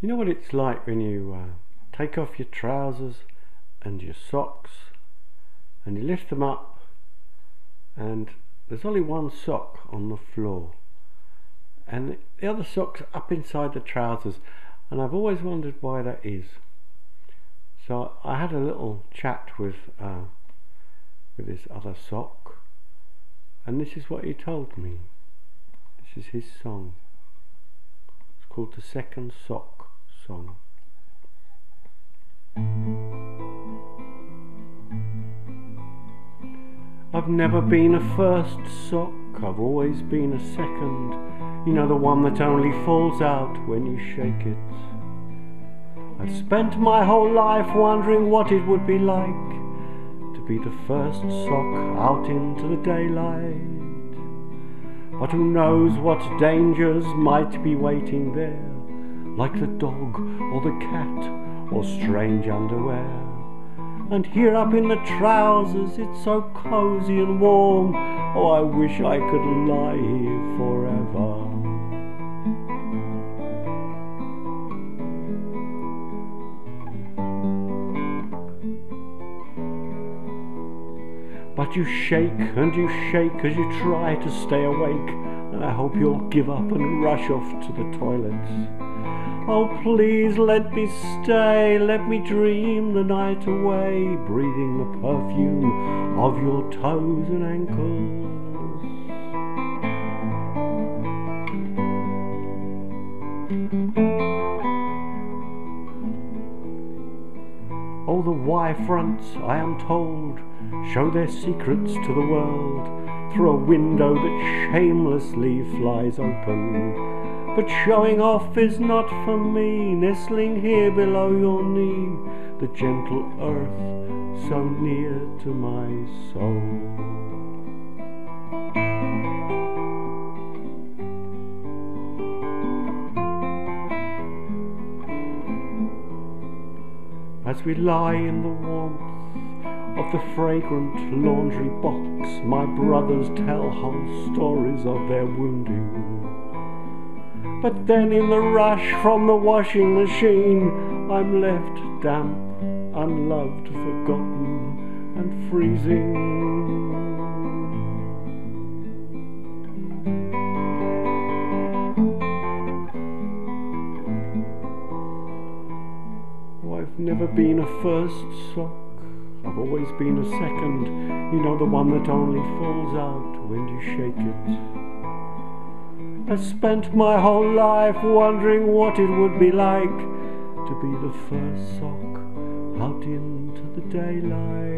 You know what it's like when you uh, take off your trousers and your socks and you lift them up and there's only one sock on the floor and the other sock's up inside the trousers and I've always wondered why that is. So I had a little chat with uh, with this other sock and this is what he told me. This is his song. It's called the Second Sock Song. I've never been a first sock, I've always been a second. You know, the one that only falls out when you shake it. I've spent my whole life wondering what it would be like to be the first sock out into the daylight. But who knows what dangers might be waiting there, like the dog or the cat or strange underwear. And here up in the trousers it's so cozy and warm. Oh, I wish I could lie here forever. But you shake and you shake as you try to stay awake, and I hope you'll give up and rush off to the toilets. Oh, please let me stay, let me dream the night away, breathing the perfume of your toes and ankles. Oh, the Y fronts, I am told, show their secrets to the world through a window that shamelessly flies open. But showing off is not for me, nestling here below your knee, the gentle earth so near to my soul. As we lie in the warmth of the fragrant laundry box, my brothers tell whole stories of their wounding. But then in the rush from the washing machine, I'm left damp, unloved, forgotten, and freezing. Oh, I've never been a first sock, I've always been a second, you know, the one that only falls out when you shake it. I spent my whole life wondering what it would be like to be the first sock out into the daylight.